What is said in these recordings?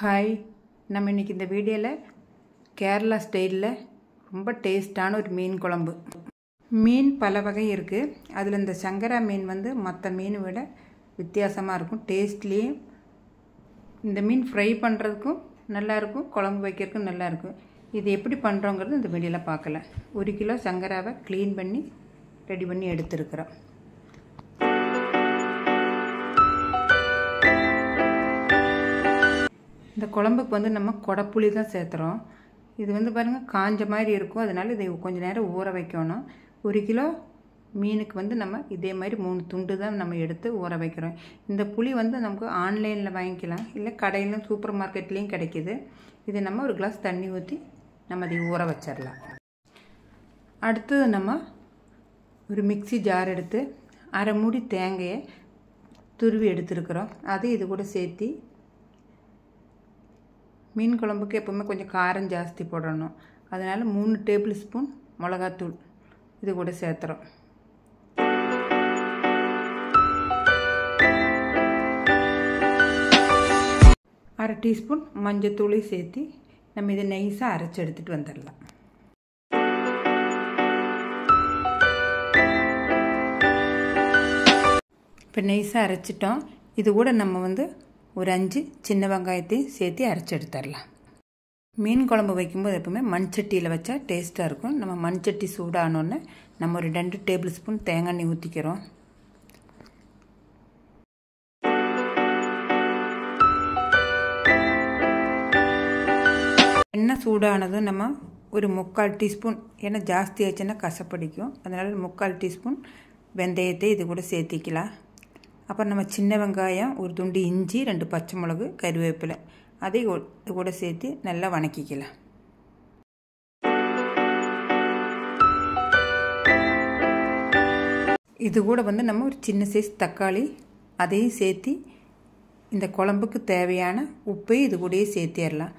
Hi நம்ம இன்றைக்கி இந்த வீடியோவில் கேரளா ஸ்டைலில் ரொம்ப டேஸ்டான ஒரு மீன் குழம்பு. மீன் பல வகை இருக்குது அதில் இந்த சங்கரா மீன் வந்து மற்ற மீனை விட வித்தியாசமாக இருக்கும். டேஸ்ட்லேயும் இந்த மீன் ஃப்ரை பண்ணுறதுக்கும் நல்லாயிருக்கும் குழம்பு வைக்கிறதுக்கும் நல்லாயிருக்கும் இது எப்படி பண்ணுறோங்கிறது இந்த வீடியோவில் பார்க்கல ஒரு கிலோ சங்கராவை க்ளீன் பண்ணி ரெடி பண்ணி எடுத்துருக்குறோம். இந்த குழம்புக்கு வந்து நம்ம கொடப்புளி தான் சேர்த்துறோம். இது வந்து பாருங்கள் காஞ்ச மாதிரி இருக்கும். அதனால் இதை கொஞ்சம் நேரம் ஊற வைக்கணும். ஒரு கிலோ மீனுக்கு வந்து நம்ம இதே மாதிரி மூணு துண்டு தான் நம்ம எடுத்து ஊற வைக்கிறோம். இந்த புளி வந்து நமக்கு ஆன்லைனில் வாங்கிக்கலாம். இல்லை கடையிலும் சூப்பர் மார்க்கெட்லேயும் கிடைக்கிது. இதை நம்ம ஒரு கிளாஸ் தண்ணி ஊற்றி நம்ம அதை ஊற வச்சிடலாம். அடுத்தது நம்ம ஒரு மிக்சி ஜார் எடுத்து அரை மூடி தேங்காயை துருவி எடுத்துருக்குறோம். அதை இது கூட சேர்த்தி மீன் குழம்புக்கு எப்போவுமே கொஞ்சம் காரம் ஜாஸ்தி போடணும். அதனால் மூணு டேபிள் ஸ்பூன் மிளகாத்தூள். இது கூட சேர்த்துறோம். அரை டீஸ்பூன் மஞ்சத்தூளையும் சேர்த்து நம்ம இதை நைஸாக அரைச்சி எடுத்துகிட்டு வந்துடலாம். இப்போ நைஸாக அரைச்சிட்டோம். இது கூட நம்ம வந்து ஒரு அஞ்சு சின்ன வெங்காயத்தையும் சேர்த்து அரைச்சி எடுத்துடலாம் மீன் குழம்பு வைக்கும்போது எப்பவுமே மண் சட்டியில் வச்சா டேஸ்ட்டாக இருக்கும். நம்ம மண் சட்டி நம்ம ஒரு ரெண்டு டேபிள் ஸ்பூன் தேங்காய் எண்ணெய் ஊற்றிக்கிறோம் எண்ணெய் சூடானதும் நம்ம ஒரு முக்கால் டீஸ்பூன் ஏன்னா ஜாஸ்தி ஆச்சுன்னா கசப்படிக்கும் அதனால் முக்கால் டீஸ்பூன் வெந்தயத்தை இது கூட சேர்த்திக்கலாம். அப்புறம் நம்ம சின்ன வெங்காயம் ஒரு துண்டு இஞ்சி ரெண்டு பச்சை மிளகு கருவேப்பிலை. அதை இது கூட சேர்த்து நல்லா வணக்கிக்கலாம். இது கூட வந்து நம்ம ஒரு சின்ன சைஸ் தக்காளி அதையும் சேர்த்து இந்த குழம்புக்கு தேவையான உப்பையும் இது கூடயே சேர்த்திடலாம்.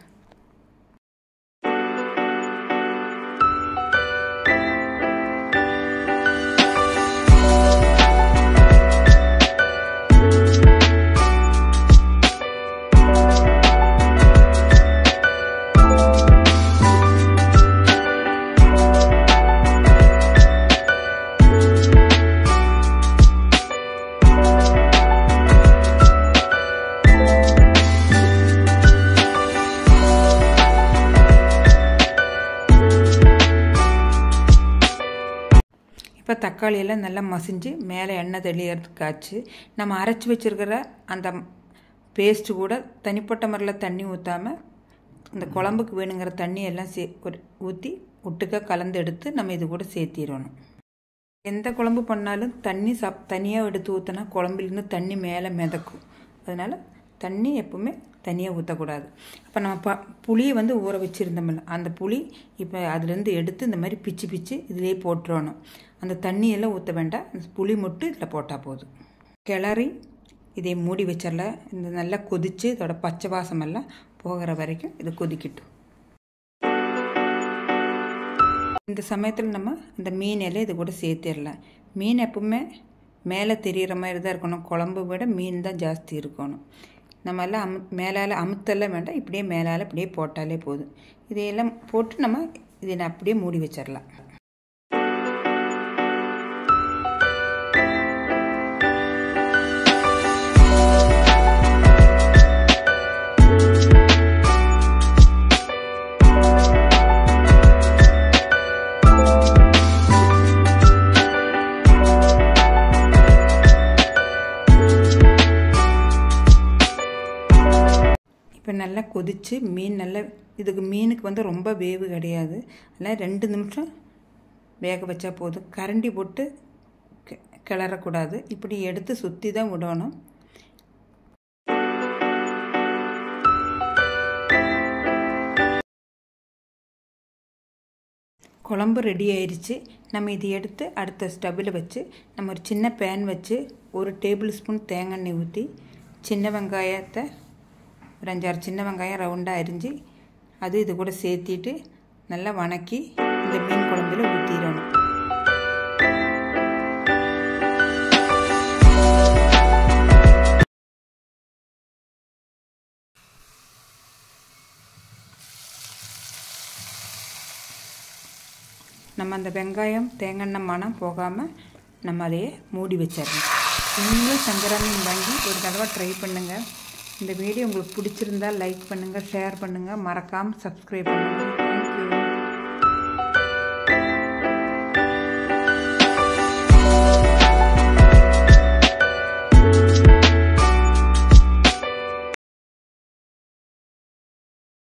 தக்காளியெல்லாம் நல்லா மசிஞ்சு மேலே எண்ணெய் தெளியறதுக்காச்சு. நம்ம அரைச்சி வச்சுருக்கிற அந்த பேஸ்ட்டு கூட தனிப்பட்ட முறையில் தண்ணி ஊற்றாமல் இந்த குழம்புக்கு வேணுங்கிற தண்ணி எல்லாம் சே ஊற்றி ஒட்டுக்காக கலந்து எடுத்து நம்ம இது கூட சேர்த்திடணும். எந்த குழம்பு பண்ணாலும் தண்ணி சப் தனியாக எடுத்து ஊற்றினா குழம்புலேருந்து தண்ணி மேலே மிதக்கும். அதனால் தண்ணி எப்பவுமே தனியாக ஊற்றக்கூடாது அப்போ நம்ம ப புளியை வந்து ஊற வச்சுருந்தோம்ல அந்த புளி இப்போ அதுலேருந்து எடுத்து இந்த மாதிரி பிச்சு பிச்சு இதிலே போட்டுறணும். அந்த தண்ணியெல்லாம் ஊற்ற வேண்டாம். அந்த புளி மட்டும் இதில் போட்டால் போதும். கிளறி இதை மூடி வச்சிடல. இந்த நல்லா கொதித்து இதோட பச்சை வாசமெல்லாம் போகிற வரைக்கும் இது கொதிக்கட்டும். இந்த சமயத்தில் நம்ம இந்த மீன் எல்லாம் இது கூட சேர்த்திடலாம். மீன் எப்பவுமே மேலே தெரிகிற மாதிரி தான் இருக்கணும். குழம்பு விட மீன் தான் ஜாஸ்தி இருக்கணும். நம்ம எல்லாம் அமு மேலால் அமுத்தெல்லாம் வேண்டாம் இப்படியே மேலால் இப்படியே போட்டாலே போதும். இதையெல்லாம் போட்டு நம்ம இதை அப்படியே மூடி வச்சிடலாம் இப்போ நல்லா கொதித்து மீன் நல்லா இதுக்கு மீனுக்கு வந்து ரொம்ப வேவு கிடையாது. அதனால் ரெண்டு நிமிஷம் வேக வச்சா போதும். கரண்டி போட்டு கிளறக்கூடாது. இப்படி எடுத்து சுற்றி தான் விடணும். குழம்பு ரெடி ஆயிடுச்சு நம்ம இதை எடுத்து அடுத்த ஸ்டவ்வில் வச்சு நம்ம ஒரு சின்ன பேன் வச்சு ஒரு டேபிள் ஸ்பூன் தேங்காய் எண்ணெய் ஊற்றி சின்ன வெங்காயத்தை ஒரு அஞ்சாறு சின்ன வெங்காயம் ரவுண்டாக அரிஞ்சு அது இது கூட சேர்த்திட்டு நல்லா வணக்கி இந்த மீன் குழம்புல ஊற்றிடணும் நம்ம அந்த வெங்காயம் தேங்காய் மனம் போகாமல் நம்ம அதையே மூடி வச்சிடணும். இன்னும் சங்கரா மீன் வாங்கி ஒரு தடவை ட்ரை பண்ணுங்கள் இந்த வீடியோ உங்களுக்கு பிடிச்சிருந்தா லைக் பண்ணுங்கள் ஷேர் பண்ணுங்கள் மறக்காமல் சப்ஸ்கிரைப் பண்ணுங்கள்